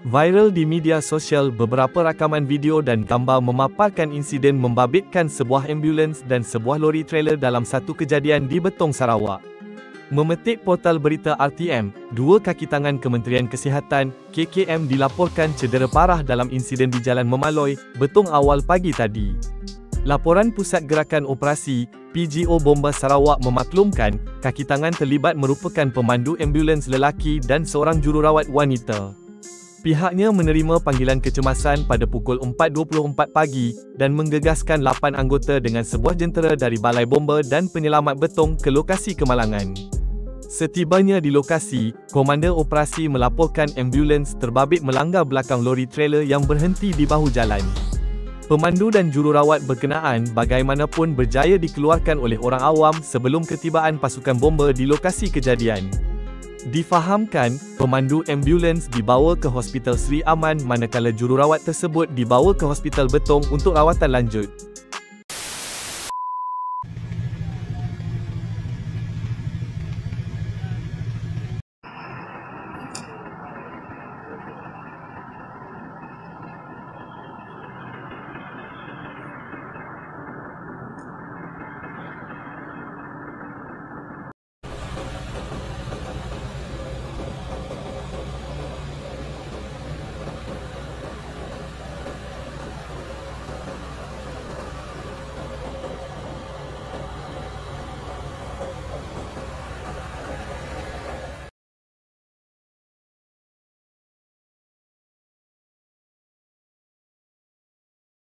Viral di media sosial beberapa rakaman video dan gambar memaparkan insiden membabitkan sebuah ambulans dan sebuah lori trailer dalam satu kejadian di Betong Sarawak. Memetik portal berita RTM, dua kaki tangan Kementerian Kesihatan, KKM dilaporkan cedera parah dalam insiden di Jalan Memaloi, Betong awal pagi tadi. Laporan Pusat Gerakan Operasi, PGO Bomba Sarawak memaklumkan, kaki tangan terlibat merupakan pemandu ambulans lelaki dan seorang jururawat wanita. Pihaknya menerima panggilan kecemasan pada pukul 4.24 pagi dan menggegaskan 8 anggota dengan sebuah jentera dari Balai Bomba dan Penyelamat Betong ke lokasi kemalangan. Setibanya di lokasi, Komander Operasi melaporkan ambulans terbabit melanggar belakang lori trailer yang berhenti di bahu jalan. Pemandu dan jururawat berkenaan bagaimanapun berjaya dikeluarkan oleh orang awam sebelum ketibaan pasukan bomba di lokasi kejadian. Difahamkan, pemandu ambulans dibawa ke Hospital Sri Aman manakala jururawat tersebut dibawa ke Hospital Betong untuk rawatan lanjut.